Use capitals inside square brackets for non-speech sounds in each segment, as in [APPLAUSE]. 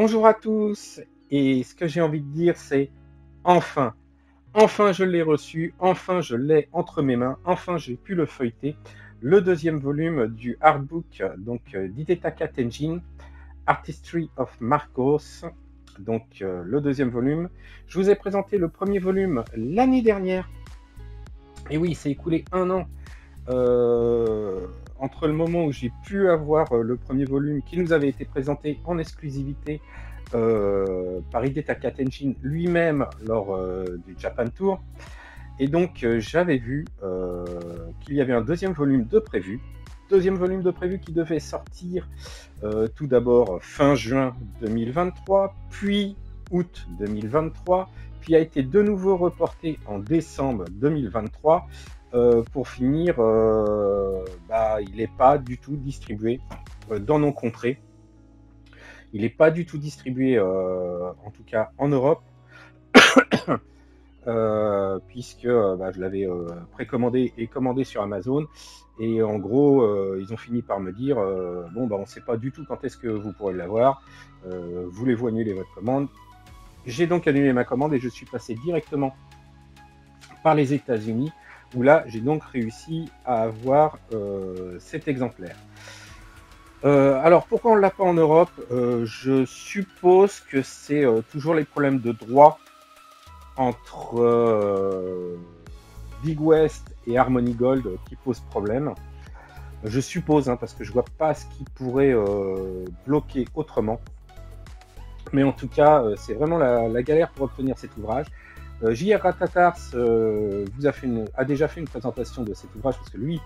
Bonjour à tous, et ce que j'ai envie de dire, c'est enfin, enfin je l'ai reçu, enfin je l'ai entre mes mains, enfin j'ai pu le feuilleter. Le deuxième volume du artbook donc euh, d'Hidetaka Tenjin, Artistry of Marcos, donc euh, le deuxième volume. Je vous ai présenté le premier volume l'année dernière. Et oui, il s'est écoulé un an euh, entre le moment où j'ai pu avoir euh, le premier volume qui nous avait été présenté en exclusivité euh, par Hidetaka Tenshin lui-même lors euh, du Japan Tour. Et donc j'avais vu qu'il y avait un deuxième volume de prévu. Deuxième volume de prévu qui devait sortir tout d'abord fin juin 2023, puis août 2023, puis a été de nouveau reporté en décembre 2023 euh, pour finir, euh, bah, il n'est pas du tout distribué euh, dans nos contrées. Il n'est pas du tout distribué, en tout cas en Europe, [COUGHS] puisque bah, je l'avais précommandé et commandé sur Amazon. Et en gros, ils ont fini par me dire bon, bah, on ne sait pas du tout quand est-ce que vous pourrez l'avoir. Voulez-vous annuler votre commande J'ai donc annulé ma commande et je suis passé directement par les États-Unis où là j'ai donc réussi à avoir euh, cet exemplaire. Euh, alors pourquoi on l'a pas en Europe? Euh, Je suppose que c'est euh, toujours les problèmes de droit entre euh, Big West et Harmony Gold qui posent problème. Je suppose, hein, parce que je vois pas ce qui pourrait euh, bloquer autrement. Mais en tout cas, c'est vraiment la galère pour obtenir cet ouvrage. Euh, J.R. Ratatars euh, a, déjà fait une présentation de cet ouvrage parce que lui,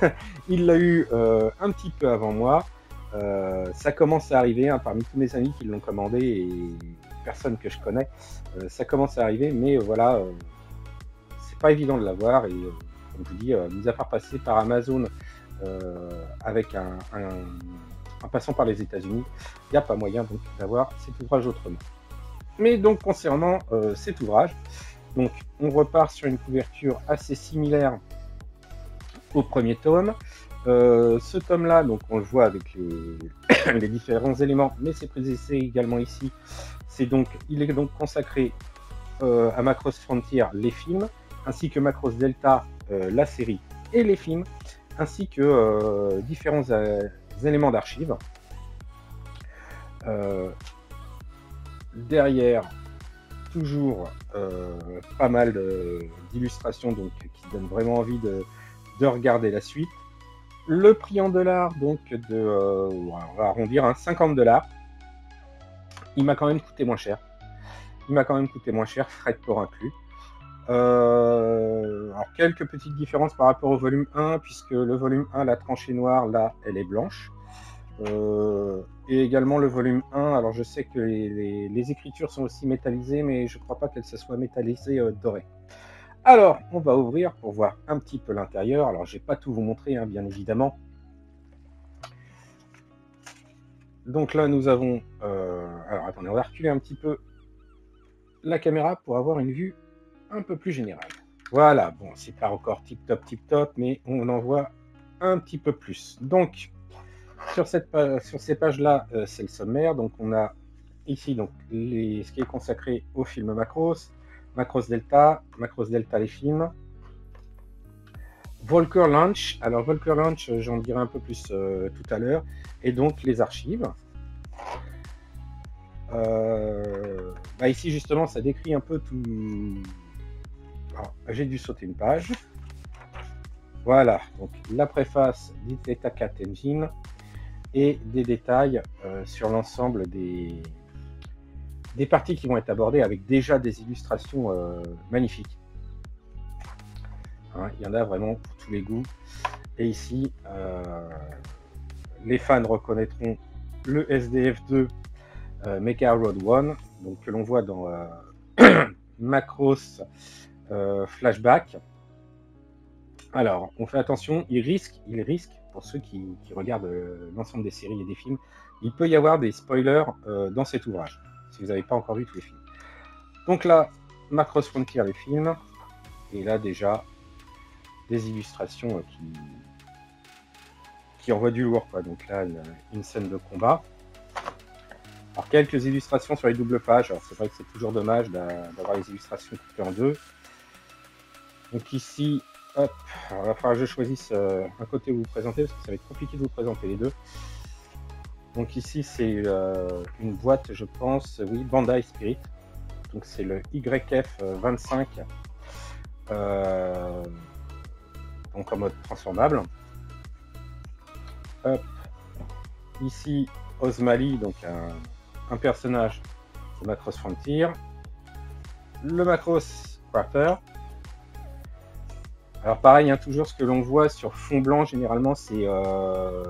[LAUGHS] il l'a eu euh, un petit peu avant moi. Ça commence à arriver hein, parmi tous mes amis qui l'ont commandé et personne que je connais. ça commence à arriver, mais voilà, c'est pas évident de l'avoir. Et comme je vous dis, mis à part passer par Amazon avec un, un- en passant par les États-Unis, il n'y a pas moyen d'avoir cet ouvrage autrement. Mais donc concernant euh, cet ouvrage, donc on repart sur une couverture assez similaire au premier tome. Euh, ce tome-là, donc on le voit avec les, [COUGHS] différents éléments, mais c'est précisé également ici. C'est donc, il est donc consacré euh, à Macross Frontier, les films, ainsi que Macross Delta, la série et les films, ainsi que différents éléments d'archives. Euh, derrière, toujours euh, pas mal de- d'illustrations donc qui donnent vraiment envie de, de regarder la suite. Le prix en dollars, donc de, euh, on va arrondir, hein, 50 dollars. Il m'a quand même coûté moins cher. Il m'a quand même coûté moins cher, frais de port inclus. Euh, alors quelques petites différences par rapport au volume 1, puisque le volume 1, la tranchée noire, là, elle est blanche. Euh, et également le volume 1, alors je sais que les, écritures sont aussi métallisées, mais je crois pas qu'elles se soient métallisées euh, dorées. Alors, on va ouvrir pour voir un petit peu l'intérieur. Alors, je vais pas tout vous montrer, hein, bien évidemment. Donc là, nous avons... euh, alors, attendez, on va reculer un petit peu la caméra pour avoir une vue un peu plus générale. Voilà, bon, c'est pas encore tip-top, tip-top, mais on en voit un petit peu plus. Donc, sur, cette sur ces pages-là, euh, c'est le sommaire. Donc, on a ici donc, les, ce qui est consacré au film Macross, Macross Delta, Macross Delta les films. Volker Launch, alors Volker Launch, euh, j'en dirai un peu plus euh, tout à l'heure, et donc les archives. Bah ici justement, ça décrit un peu tout. Alors, J'ai dû sauter une page. Voilà, donc la préface d'Itetaka Tenjin et des détails euh, sur l'ensemble des, des parties qui vont être abordées avec déjà des illustrations euh, magnifiques. Hein, il y en a vraiment pour tous les goûts. Et ici, euh, les fans reconnaîtront le SDF2 euh, Mecha Road One, donc que l'on voit dans euh, [CLEARS THROAT] Flashback. Alors, on fait attention, il risque, il risque, pour ceux qui, regardent euh, l'ensemble des séries et des films, il peut y avoir des spoilers euh, dans cet ouvrage, si vous n'avez pas encore vu tous les films. Donc là, Macross Frontier, les films, et là déjà, des illustrations euh, qui, qui envoient du lourd, quoi. Donc là, une, une scène de combat. Alors, quelques illustrations sur les doubles pages. Alors, c'est vrai que c'est toujours dommage d'avoir les illustrations coupées en deux. Donc ici, hop, alors, il va falloir que je choisisse euh, un côté où vous présentez, parce que ça va être compliqué de vous présenter les deux. Donc ici, c'est euh, une boîte, je pense, oui, Bandai Spirit. Donc c'est le YF25, euh, donc en mode transformable. Hop. Ici, Osmali, donc un, personnage de Macross Frontier. Le Macross Crafter. Alors pareil, hein, toujours ce que l'on voit sur fond blanc, généralement, c'est euh,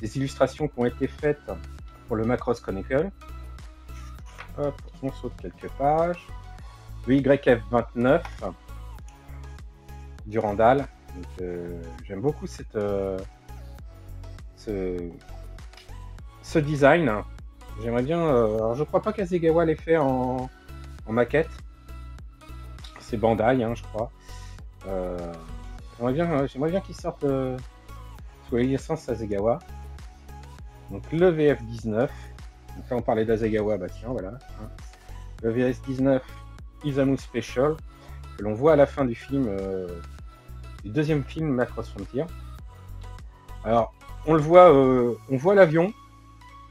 des illustrations qui ont été faites pour le Macross Chronicle. Hop, on saute quelques pages. Le YF29 du Randall. Euh, j'aime beaucoup cette, euh, ce, design. J'aimerais bien. Alors je crois pas qu'Azegawa l'ait fait en, maquette. C'est Bandai, hein, je crois. J'aimerais bien, j'aimerais bien qu'il sorte sous la licence Azegawa. Donc le VF19. Donc là on parlait d'Azegawa, bah tiens voilà. Hein. Le VS19 Isamu Special, que l'on voit à la fin du film, du deuxième film Macross Frontier. Alors on le voit, euh, on voit l'avion,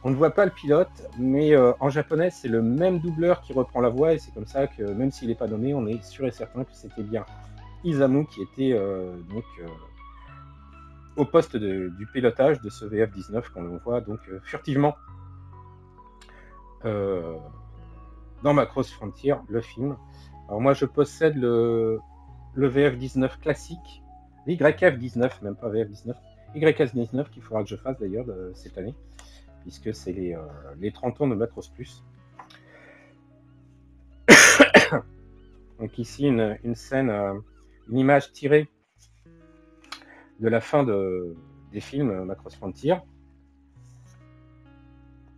on ne voit pas le pilote, mais euh, en japonais, c'est le même doubleur qui reprend la voix, et c'est comme ça que même s'il n'est pas nommé, on est sûr et certain que c'était bien Isamu qui était euh, donc au poste du pilotage de ce VF-19 qu'on voit donc furtivement dans Macross Frontier, le film. Alors moi, je possède le, le VF-19 classique, YF-19, même pas VF-19, YS19 qu'il faudra que je fasse d'ailleurs cette année, puisque c'est les, 30 euh, ans de Macross Plus. [COUGHS] Donc ici une, scène, euh, une image tirée de la fin de, des films Macross Frontier.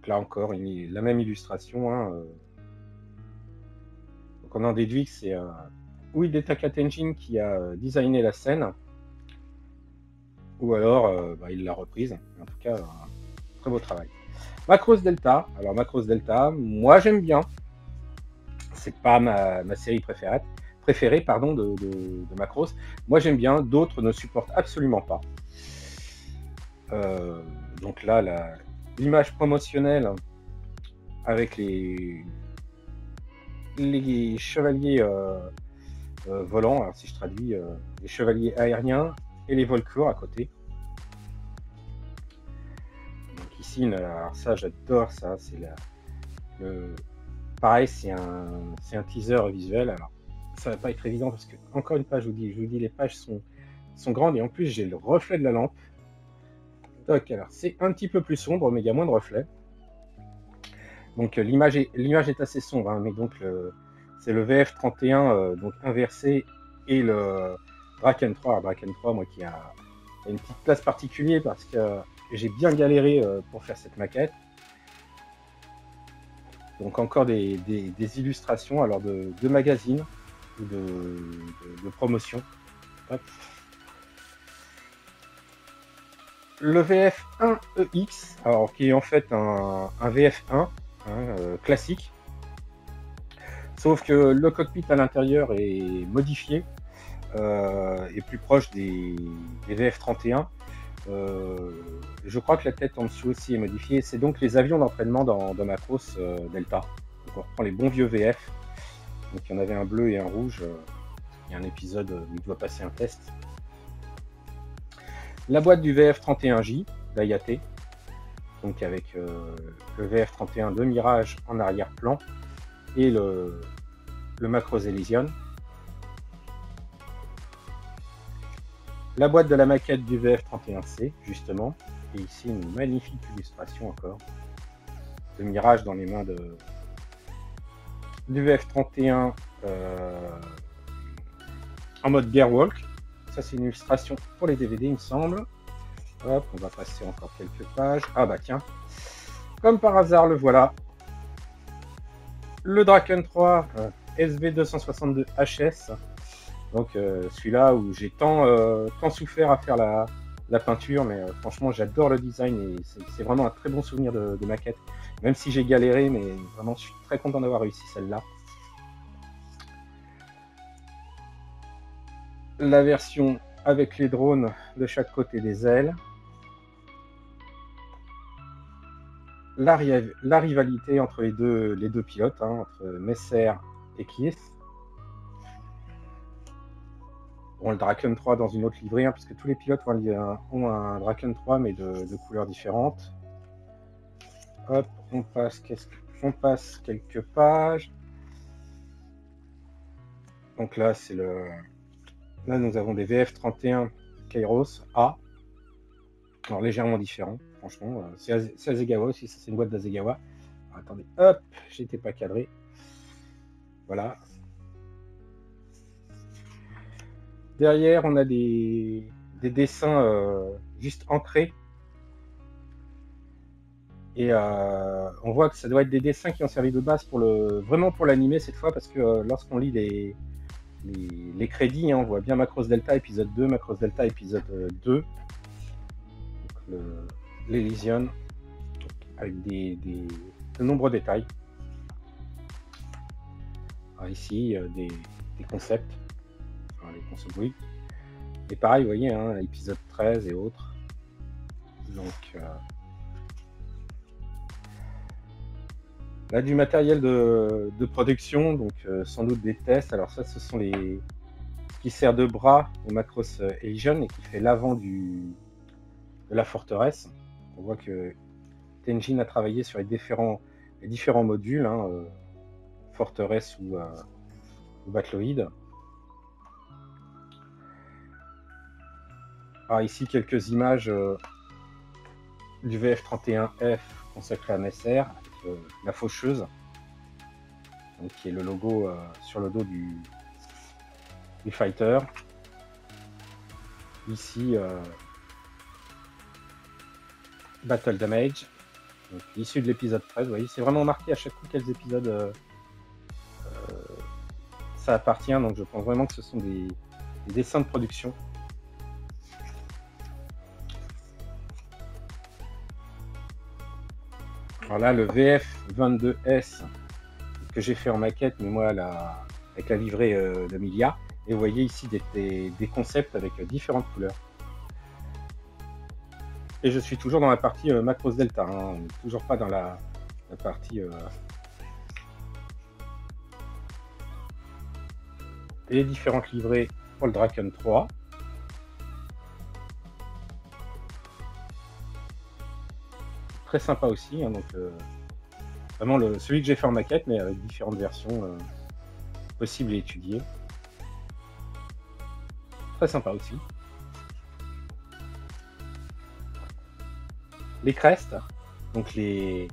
Là encore, la même illustration. Hein, euh. Donc on en déduit que c'est Uedetaka Tenjin qui a designé la scène ou alors euh, bah, il l'a reprise. En tout cas, très beau travail. Macross Delta. Alors Macross Delta, moi j'aime bien. C'est pas ma, série préférée, préférée pardon, de, Macross. Moi j'aime bien, d'autres ne supportent absolument pas. Euh, donc là, l'image promotionnelle avec les, les chevaliers euh, volants, alors si je traduis, les chevaliers aériens et les vols courts à côté. Donc ici, alors ça j'adore ça, c'est le, pareil c'est un, un teaser visuel. Alors ça va pas être évident parce que encore une page, je vous dis, je vous dis les pages sont, sont grandes et en plus j'ai le reflet de la lampe. Donc alors c'est un petit peu plus sombre mais il y a moins de reflets. Donc l'image est, l'image est assez sombre, hein, mais donc c'est le VF31 euh, donc inversé et le, Bracken 3. Bracken 3, moi qui a une petite place particulière parce que j'ai bien galéré euh, pour faire cette maquette. Donc encore des, illustrations alors de, magazines de, promotion. Le VF1EX, alors qui est en fait un, VF1 hein, euh, classique, sauf que le cockpit à l'intérieur est modifié euh, est plus proche des, VF-31. Euh, je crois que la tête en dessous aussi est modifiée. C'est donc les avions d'entraînement dans, euh, Delta. On reprend les bons vieux VF. Donc il y en avait un bleu et un rouge. Il y a un épisode où il doit passer un test. La boîte du VF-31J d'Ayate. Donc avec le VF-31 de Mirage en arrière-plan et le, le Elysion. la boîte de la maquette du VF31C, justement. Et ici, une magnifique illustration encore de Mirage dans les mains de, du VF31 euh, en mode Gearwalk. Ça, c'est une illustration pour les DVD, il me semble. Hop, on va passer encore quelques pages. Ah bah tiens, comme par hasard, le voilà. Le Draken 3 SV262 HS donc euh, celui-là où j'ai tant, euh, tant souffert à faire la, la peinture, mais euh, franchement, j'adore le design et c'est vraiment un très bon souvenir de, maquette. Même si j'ai galéré, mais vraiment, je suis très content d'avoir réussi celle-là. La version avec les drones de chaque côté des ailes. La, rivalité entre les deux, les deux pilotes, hein, entre Messer et Kies. Bon, le Draken 3 dans une autre livrée, hein, puisque tous les pilotes ont un, Draken 3, mais de, couleurs différentes. Hop, on passe, on passe quelques pages. Donc là, c'est le. Là, nous avons des VF31 Kairos A. Alors, légèrement différents, franchement. Euh, c'est Azegawa aussi, c'est une boîte d'Azegawa. Attendez, hop, j'étais pas cadré. Voilà, Derrière, on a des, dessins euh, juste ancrés. Et euh, on voit que ça doit être des dessins qui ont servi de base pour vraiment pour l'animer cette fois, parce que euh, lorsqu'on lit les, crédits, hein, on voit bien Macross Delta épisode 2, Macross Delta épisode 2, l'Elysion, avec des, de nombreux détails. ici, des concepts les Et pareil, vous voyez, hein, épisode 13 et autres. Donc, euh, là, du matériel de, production, donc euh, sans doute des tests. Alors, ça, ce sont les. Qui sert de bras au Macross Asian et qui fait l'avant du de la forteresse. On voit que Tenjin a travaillé sur les différents, différents modules, hein, euh, forteresse ou, ou Battleoid. Ah, ici, quelques images euh, du VF31F consacré à Messer, avec euh, la faucheuse, qui est le logo euh, sur le dos du, fighter. Ici, Battle Damage, issu de l'épisode 13. Vous voyez, c'est vraiment marqué à chaque coup quels épisodes ça appartient. Donc je pense vraiment que ce sont des dessins de production Là, le VF22S que j'ai fait en maquette, mais moi avec la livrée euh, de Milia. Et vous voyez ici des, concepts avec différentes couleurs. Et je suis toujours dans la partie euh, Macros Delta, hein, toujours pas dans la, partie... Euh, les différentes livrées pour le Draken 3. Très sympa aussi. Hein, donc, euh, vraiment le, celui que j'ai fait en maquette, mais avec différentes versions euh, possibles et étudiées. Très sympa aussi. Les crestes, donc les,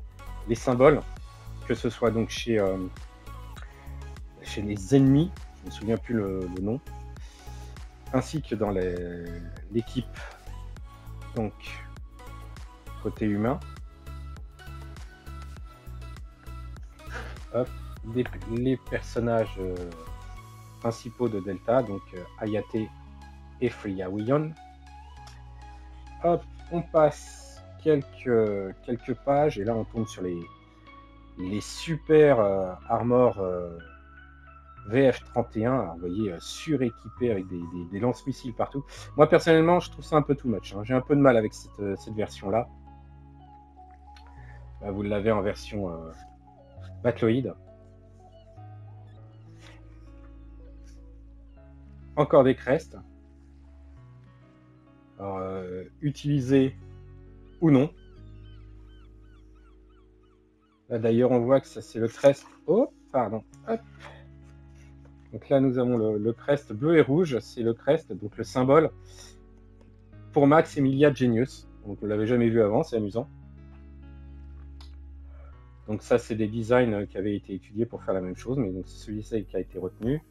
les symboles, que ce soit donc chez, euh, chez les ennemis, je ne me souviens plus le, nom, ainsi que dans l'équipe donc côté humain. Les personnages euh, principaux de Delta, donc euh, Ayate et Freya Wion. Hop, on passe quelques, quelques pages et là on tombe sur les, les super euh, armors VF-31, vous voyez, suréquipés avec des, des, lance-missiles partout. Moi personnellement, je trouve ça un peu too much. Hein. J'ai un peu de mal avec cette, version-là. vous l'avez en version Battloid. Encore des crestes. Euh, utilisées ou non. D'ailleurs on voit que ça c'est le crest. Oh, pardon. Donc là nous avons le, crest bleu et rouge, c'est le crest, donc le symbole pour Max Emilia Genius. Donc on l'avait jamais vu avant, c'est amusant. Donc ça, c'est des designs qui avaient été étudiés pour faire la même chose, mais donc c'est celui-ci qui a été retenu.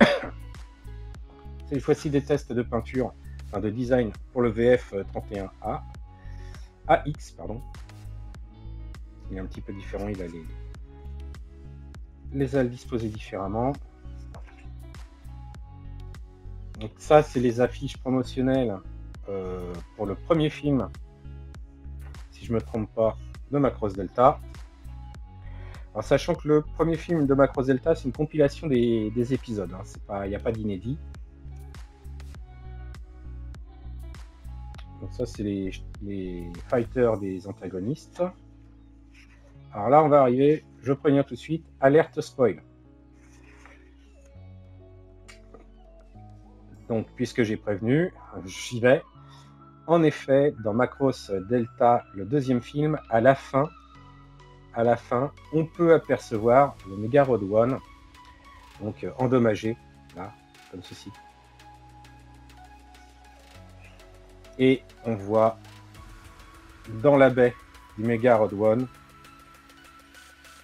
[COUGHS] Cette fois-ci des tests de peinture, enfin de design pour le VF31A. AX, pardon. Il est un petit peu différent, il a les, les ailes disposées différemment. Donc ça, c'est les affiches promotionnelles pour le premier film, si je ne me trompe pas, de Macross Delta. Alors, sachant que le premier film de Macross Delta, c'est une compilation des, épisodes, hein. il n'y a pas d'inédit. Donc ça, c'est les, les, fighters des antagonistes. Alors là, on va arriver, je préviens tout de suite, alerte spoil. Donc, puisque j'ai prévenu, j'y vais. En effet, dans Macross Delta, le deuxième film, à la fin, à la fin, on peut apercevoir le Mega Road One, donc euh, endommagé, là, comme ceci. Et on voit dans la baie du Mega Road One,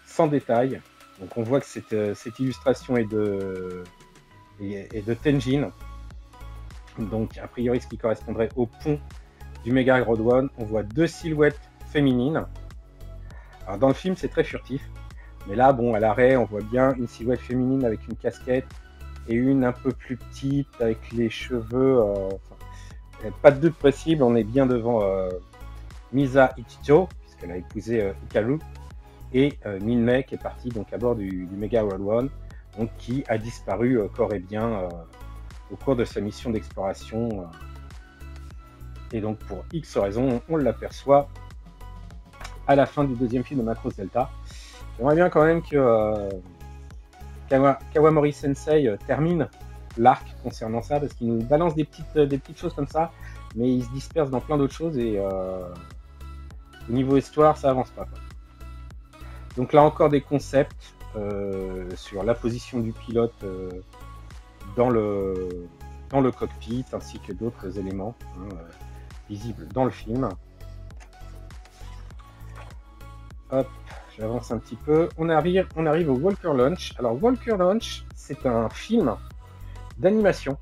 sans détail, donc on voit que cette, euh, illustration est de, est de Tenjin, donc a priori ce qui correspondrait au pont du Mega Road One. On voit deux silhouettes féminines. Alors dans le film c'est très furtif, mais là bon à l'arrêt on voit bien une silhouette féminine avec une casquette et une un peu plus petite avec les cheveux. Euh, pas de doute possible, on est bien devant euh, Misa Ichijo puisqu'elle a épousé euh, et Minmei qui est partie donc à bord du, Mega Road One donc qui a disparu corps et bien au cours de sa mission d'exploration. Euh, et donc pour X raisons, on l'aperçoit à la fin du deuxième film de Macross Delta. J'aimerais bien quand même que euh, Kawamori Sensei euh, termine l'arc concernant ça, parce qu'il nous balance des petites, des petites choses comme ça, mais il se disperse dans plein d'autres choses et au niveau histoire, ça avance pas. Donc là encore des concepts sur la position du pilote dans le, dans le cockpit ainsi que d'autres éléments hein, euh, visibles dans le film. Hop, j'avance un petit peu. On arrive, on arrive au Walker Launch. Alors Walker Launch, c'est un film d'animation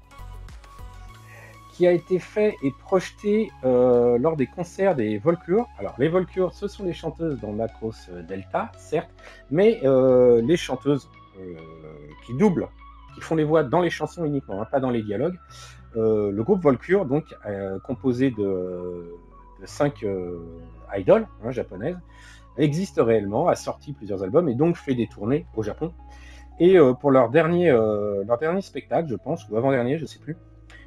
qui a été fait et projeté euh, lors des concerts des Volcures. Alors les Volcures, ce sont les chanteuses dans Macross Delta, certes, mais euh, les chanteuses qui doublent qui font les voix dans les chansons uniquement, hein, pas dans les dialogues. Euh, le groupe Volcure, donc euh, composé de, cinq euh, idoles hein, japonaises, existe réellement, a sorti plusieurs albums et donc fait des tournées au Japon. Et pour leur dernier, leur dernier spectacle, je pense, ou avant-dernier, je ne sais plus,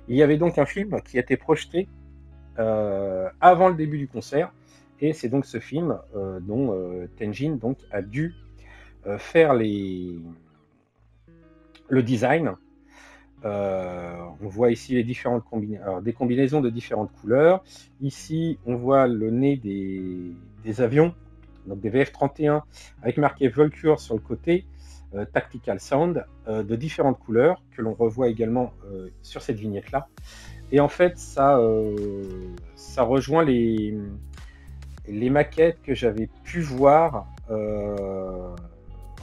il y avait donc un film qui a été projeté avant le début du concert. Et c'est donc ce film dont Tenjin donc, a dû faire les, le design. Euh, on voit ici les différentes combinaisons, des combinaisons de différentes couleurs. Ici, on voit le nez des, avions, donc des VF-31, avec marqué Vulcure sur le côté, euh, Tactical Sound, euh, de différentes couleurs, que l'on revoit également sur cette vignette-là. Et en fait, ça, ça rejoint les, les maquettes que j'avais pu voir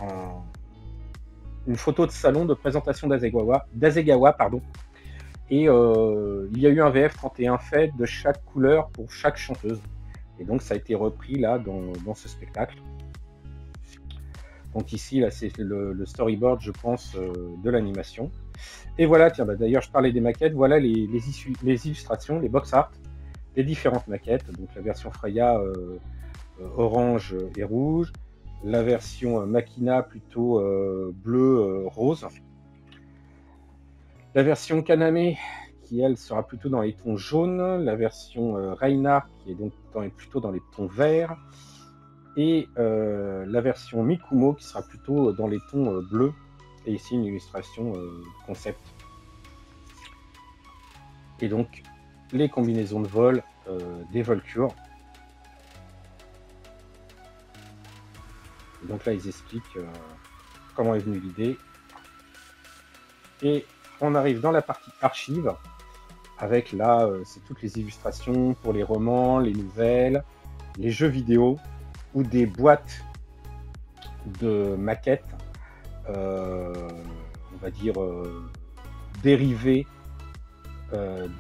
en, une photo de salon de présentation d'Azegawa, pardon. Et euh, il y a eu un VF31 fait de chaque couleur pour chaque chanteuse. Et donc ça a été repris là dans, ce spectacle. Donc ici, là, c'est le, storyboard, je pense, euh, de l'animation. Et voilà, tiens, bah, d'ailleurs, je parlais des maquettes. Voilà les, les, illustrations, les box art des différentes maquettes. Donc la version Freya euh, orange et rouge, la version euh, Makina plutôt euh, bleu-rose. Euh, la version Kaname qui elle sera plutôt dans les tons jaunes, la version Reina qui est donc plutôt dans les tons verts, et la version Mikumo qui sera plutôt dans les tons bleus, et ici une illustration concept. Et donc les combinaisons de vol des Volcures donc là, ils expliquent euh, comment est venue l'idée. Et on arrive dans la partie archive, avec là, euh, c'est toutes les illustrations pour les romans, les nouvelles, les jeux vidéo, ou des boîtes de maquettes, euh, on va dire, dérivées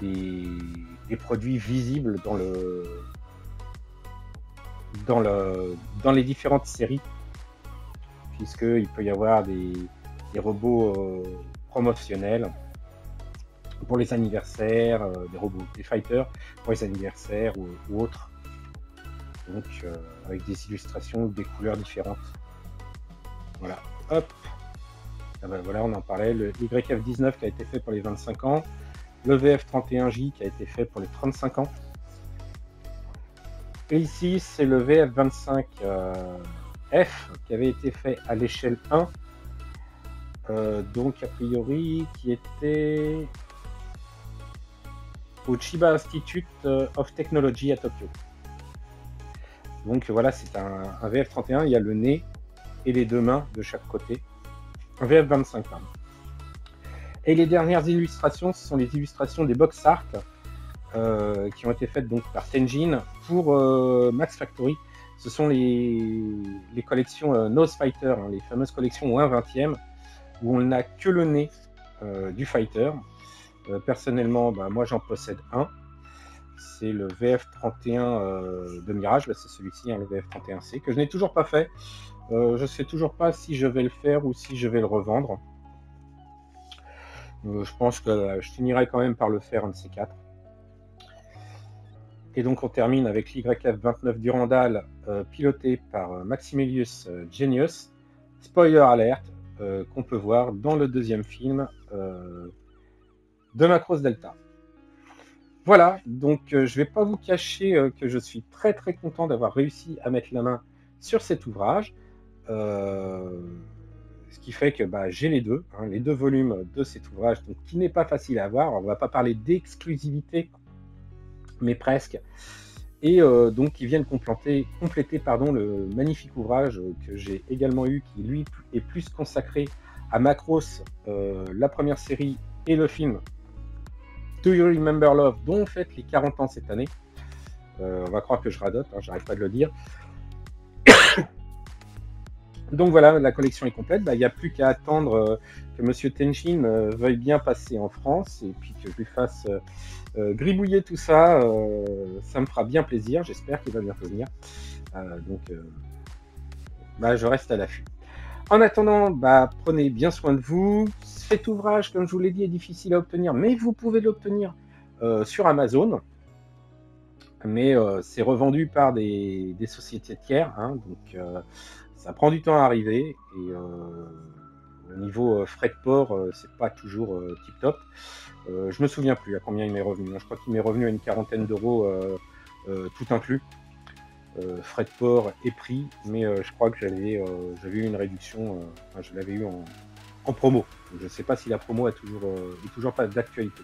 des, des, produits visibles dans le, dans, le, dans les différentes séries puisqu'il peut y avoir des, robots euh, promotionnels pour les anniversaires, des robots, des fighters pour les anniversaires ou, autres. Donc avec des illustrations des couleurs différentes. Voilà, hop. Ah ben voilà, on en parlait. Le YF19 qui a été fait pour les 25 ans. Le VF31J qui a été fait pour les 35 ans. Et ici, c'est le VF25F qui avait été fait à l'échelle 1. Euh, donc, a priori, qui était au Chiba Institute of Technology à Tokyo. Donc voilà, c'est un, VF31, il y a le nez et les deux mains de chaque côté. Un VF25, pardon. Et les dernières illustrations, ce sont les illustrations des box art euh, qui ont été faites donc par Tenjin pour euh, Max Factory. Ce sont les, collections euh, Nose Fighter, hein, les fameuses collections au 1 20e, où on n'a que le nez du fighter. personnellement, bah, moi j'en possède un. C'est le VF31 de Mirage, c'est celui-ci, hein, le VF31C, que je n'ai toujours pas fait. je ne sais toujours pas si je vais le faire ou si je vais le revendre. Euh, je pense que euh, je finirai quand même par le faire, un de ces quatre. Et donc on termine avec l'YF-29 Durandal, euh, piloté par Maximilius Genius. Spoiler alert, qu'on peut voir dans le deuxième film de Macross Delta. Voilà, donc je ne vais pas vous cacher que je suis très très content d'avoir réussi à mettre la main sur cet ouvrage ce qui fait que bah, j'ai les deux, hein, les deux volumes de cet ouvrage, donc, qui n'est pas facile à avoir. on ne va pas parler d'exclusivité, mais presque. Et euh, donc qui viennent compléter, compléter pardon, le magnifique ouvrage que j'ai également eu, qui lui est plus consacré à Macross, euh, la première série et le film Do You Remember Love, dont on fête les 40 ans cette année. Euh, on va croire que je radote, hein, j'arrête pas de le dire. [COUGHS] Donc voilà, la collection est complète. Bah, il n'y a plus qu'à attendre Monsieur Tenchin euh, veuille bien passer en France et puis que je lui fasse euh, gribouiller tout ça. ça me fera bien plaisir. J'espère qu'il va bien revenir. donc, bah, je reste à l'affût. En attendant, bah, prenez bien soin de vous. Cet ouvrage, comme je vous l'ai dit, est difficile à obtenir, mais vous pouvez l'obtenir sur Amazon. Mais c'est revendu par des, sociétés tiers, hein, donc ça prend du temps à arriver et euh, au niveau euh, frais de port, euh, c'est pas toujours tip top. je me souviens plus à combien il m'est revenu. Je crois qu'il m'est revenu à une quarantaine d'euros tout inclus. frais de port et prix, mais je crois que j'avais eu une réduction, je l'avais eu en, promo. Je ne sais pas si la promo est toujours, est toujours pas d'actualité.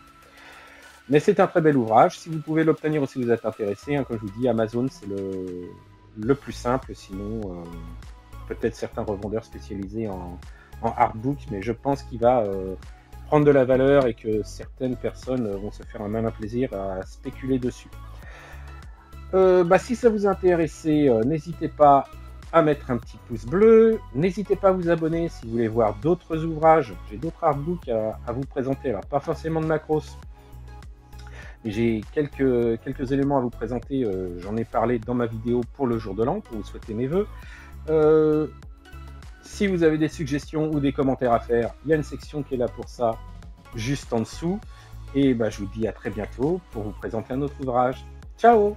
Mais c'est un très bel ouvrage. Si vous pouvez l'obtenir ou si vous êtes intéressé, hein, comme je vous dis, Amazon c'est le, le, plus simple. Sinon, peut-être certains revendeurs spécialisés en, en artbook, mais je pense qu'il va euh, prendre de la valeur et que certaines personnes vont se faire un malin plaisir à spéculer dessus. Euh, bah, si ça vous a intéressé, euh, n'hésitez pas à mettre un petit pouce bleu. N'hésitez pas à vous abonner si vous voulez voir d'autres ouvrages. J'ai d'autres artbooks à, vous présenter. Alors, pas forcément de macros, mais j'ai quelques, quelques éléments à vous présenter. J'en ai parlé dans ma vidéo pour le jour de l'an, pour vous souhaiter mes voeux. Si vous avez des suggestions ou des commentaires à faire, il y a une section qui est là pour ça, juste en dessous. Et bah, je vous dis à très bientôt pour vous présenter un autre ouvrage. Ciao